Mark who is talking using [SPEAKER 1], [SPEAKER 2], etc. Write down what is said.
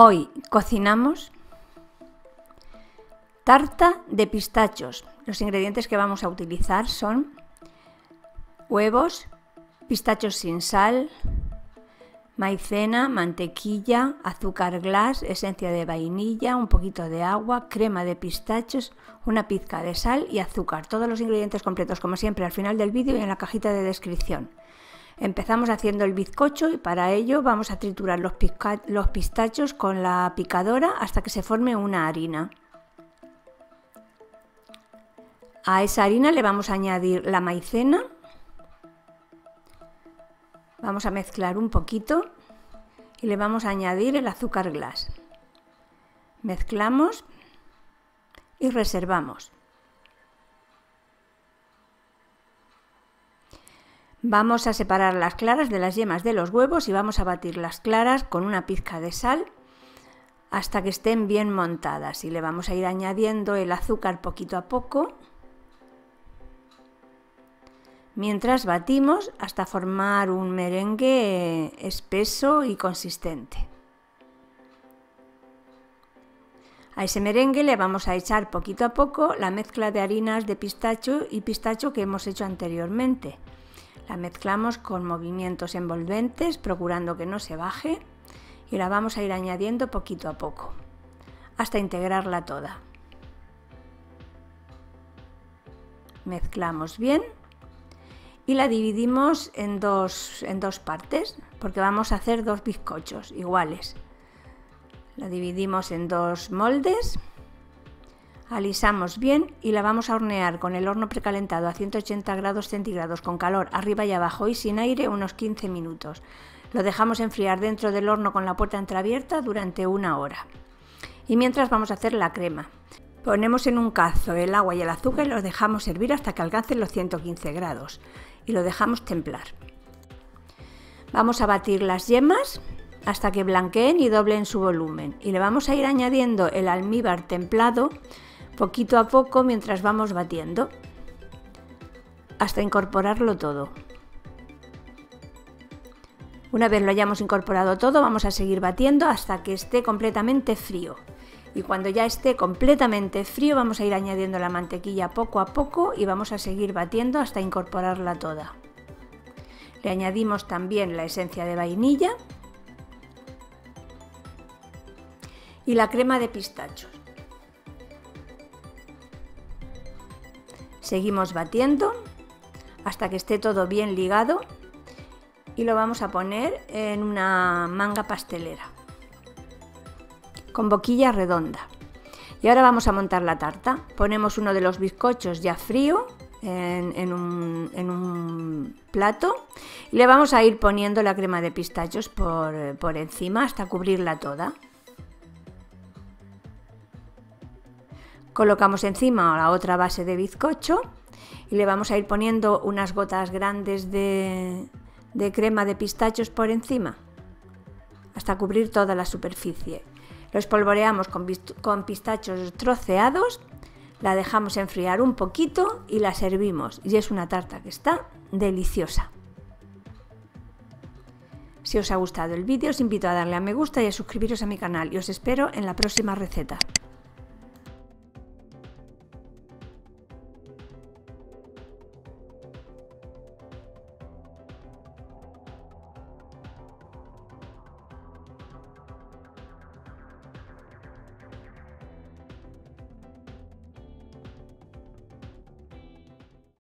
[SPEAKER 1] Hoy cocinamos tarta de pistachos. Los ingredientes que vamos a utilizar son huevos, pistachos sin sal, maicena, mantequilla, azúcar glass, esencia de vainilla, un poquito de agua, crema de pistachos, una pizca de sal y azúcar. Todos los ingredientes completos como siempre al final del vídeo y en la cajita de descripción. Empezamos haciendo el bizcocho y para ello vamos a triturar los, pistachos con la picadora hasta que se forme una harina. A esa harina le vamos a añadir la maicena. Vamos a mezclar un poquito y le vamos a añadir el azúcar glass. Mezclamos y reservamos. Vamos a separar las claras de las yemas de los huevos y vamos a batir las claras con una pizca de sal hasta que estén bien montadas y le vamos a ir añadiendo el azúcar poquito a poco mientras batimos hasta formar un merengue espeso y consistente. A ese merengue le vamos a echar poquito a poco la mezcla de harinas de pistacho y pistacho que hemos hecho anteriormente. La mezclamos con movimientos envolventes, procurando que no se baje, y la vamos a ir añadiendo poquito a poco, hasta integrarla toda. Mezclamos bien y la dividimos en dos, en dos partes, porque vamos a hacer dos bizcochos iguales. La dividimos en dos moldes Alisamos bien y la vamos a hornear con el horno precalentado a 180 grados centígrados con calor arriba y abajo y sin aire unos 15 minutos. Lo dejamos enfriar dentro del horno con la puerta entreabierta durante una hora. Y mientras vamos a hacer la crema. Ponemos en un cazo el agua y el azúcar y los dejamos hervir hasta que alcancen los 115 grados y lo dejamos templar. Vamos a batir las yemas hasta que blanqueen y doblen su volumen y le vamos a ir añadiendo el almíbar templado poquito a poco mientras vamos batiendo, hasta incorporarlo todo. Una vez lo hayamos incorporado todo, vamos a seguir batiendo hasta que esté completamente frío. Y cuando ya esté completamente frío, vamos a ir añadiendo la mantequilla poco a poco y vamos a seguir batiendo hasta incorporarla toda. Le añadimos también la esencia de vainilla y la crema de pistachos. Seguimos batiendo hasta que esté todo bien ligado y lo vamos a poner en una manga pastelera con boquilla redonda. Y ahora vamos a montar la tarta. Ponemos uno de los bizcochos ya frío en, un, plato y le vamos a ir poniendo la crema de pistachos por encima hasta cubrirla toda. Colocamos encima la otra base de bizcocho y le vamos a ir poniendo unas gotas grandes de, crema de pistachos por encima hasta cubrir toda la superficie. Lo espolvoreamos con, con pistachos troceados, la dejamos enfriar un poquito y la servimos. Y es una tarta que está deliciosa. Si os ha gustado el vídeo os invito a darle a me gusta y a suscribiros a mi canal y os espero en la próxima receta.